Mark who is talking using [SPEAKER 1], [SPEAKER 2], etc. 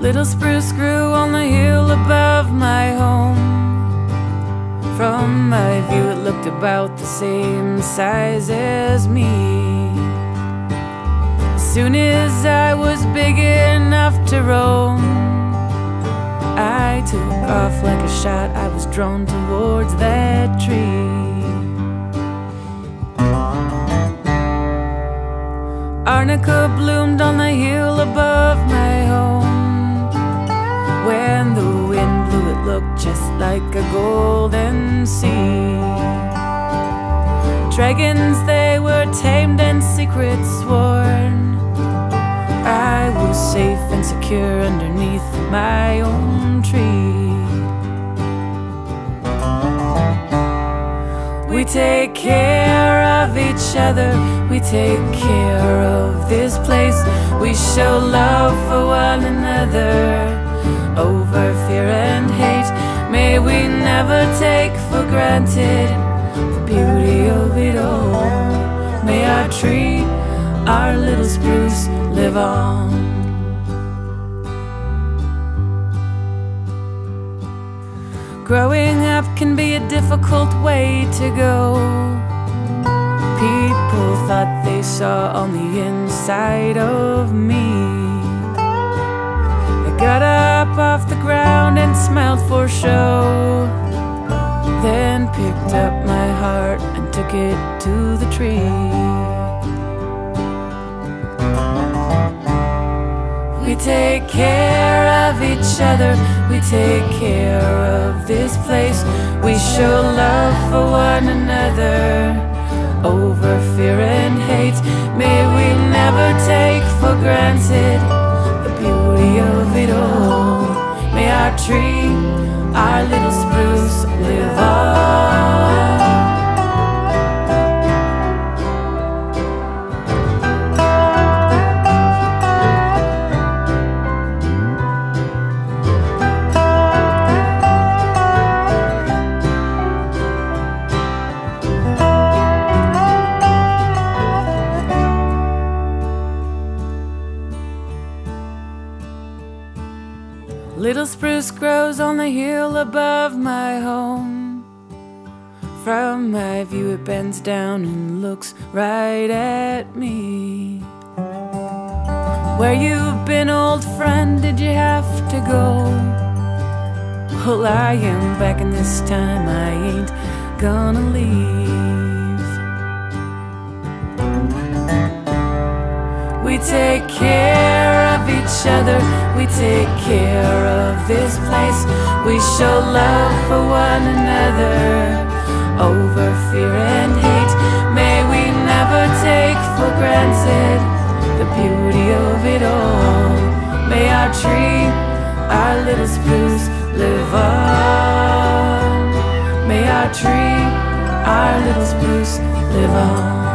[SPEAKER 1] little spruce grew on the hill above my home. From my view, it looked about the same size as me. As soon as I was big enough to roam, I took off like a shot. I was drawn towards that tree. Arnica bloomed on the hill Dragons, they were tamed and secrets sworn. I was safe and secure underneath my own tree. We take care of each other, we take care of this place. We show love for one another over fear and hate. May we never take for granted the beauty of it all. May our tree, our little spruce, live on. Growing up can be a difficult way to go. People thought they saw on the inside of me. I got up off the ground and smiled for show. Took it to the tree. We take care of each other, we take care of this place. We show love for one another over fear and hate. May we never take for granted the beauty of it all. May our tree, our little spruce, Little spruce grows on the hill above my home. From my view, it bends down and looks right at me. Where you've been, old friend, did you have to go? Well, I am back, and this time I ain't gonna leave. We take care each other, we take care of this place. We show love for one another over fear and hate. May we never take for granted the beauty of it all. May our tree, our little spruce, live on. May our tree, our little spruce, live on.